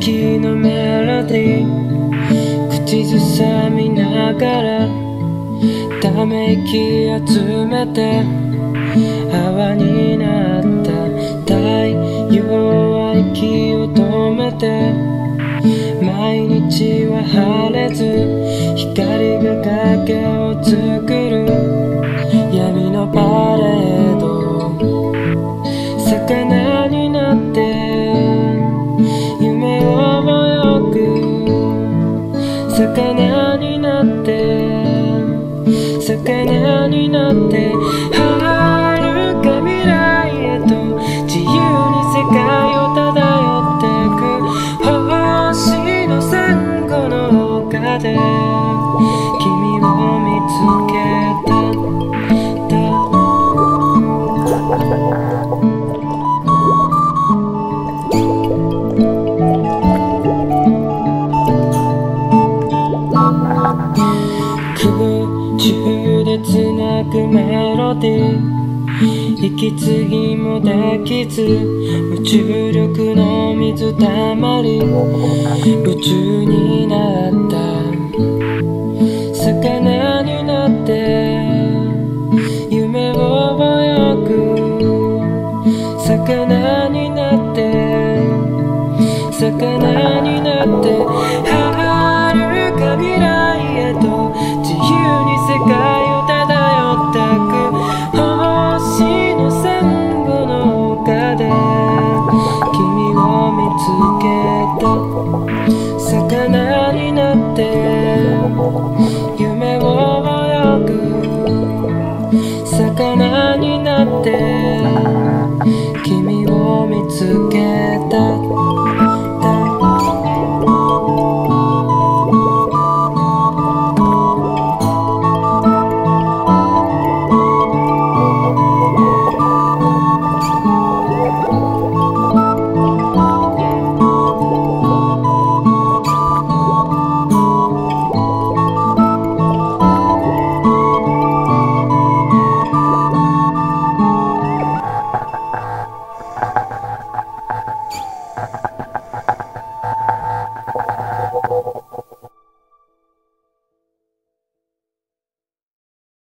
月のメロディー口ずさみながらため息集めて泡になった太陽は息を止めて毎日は晴れず光が駆け魚になってつなぐメロディ息継ぎもできず無重力の水たまり。宇宙になった。魚になって。夢を泳ぐ魚になって。魚になって。魚になって君を見つけた